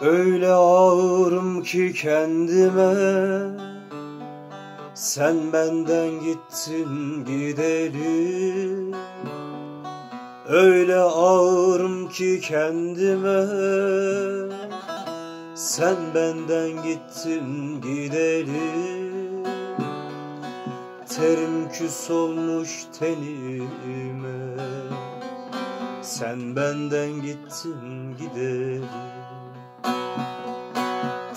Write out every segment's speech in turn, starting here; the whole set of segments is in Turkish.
Öyle ağırım ki kendime. Sen benden gittin gideli Öyle ağırım ki kendime. Sen benden gittin gideli Terim küs olmuş tenime. Sen benden gittin gideli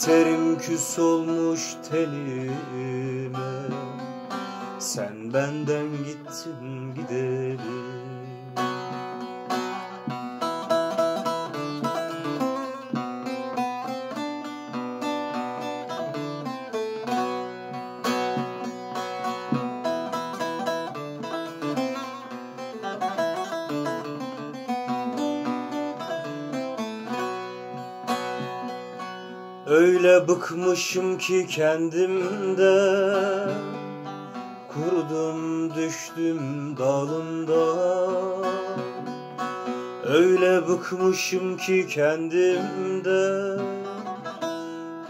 Terim küs olmuş tenime Sen benden gittin gideli Öyle bıkmışım ki kendimden Kurudum düştüm dalımdan Öyle bıkmışım ki kendimden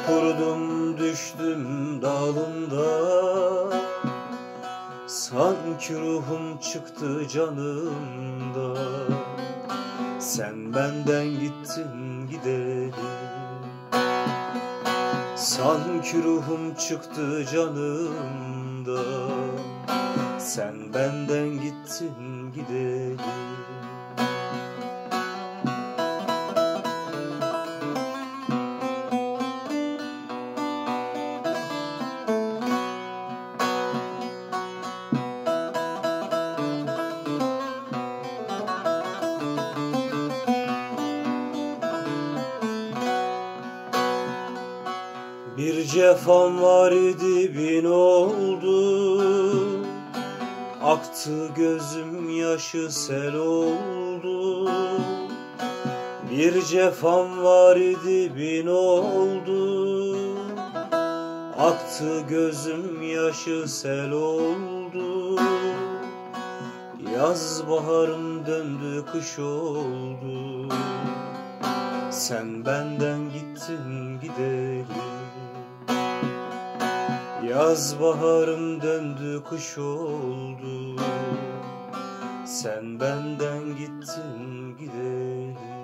Kurudum düştüm dalımdan Sanki ruhum çıktı canımdan Sen benden gittin gidelim Sanki ruhum çıktı canımda Sen benden gittin gidelim cefam var idi bin oldu. Aktı gözüm yaşı sel oldu. Bir cefam var idi bin oldu. Aktı gözüm yaşı sel oldu. Yaz baharım döndü kış oldu. Sen benden gittin Yaz baharım döndü kış oldu. Sen benden gittin gidelim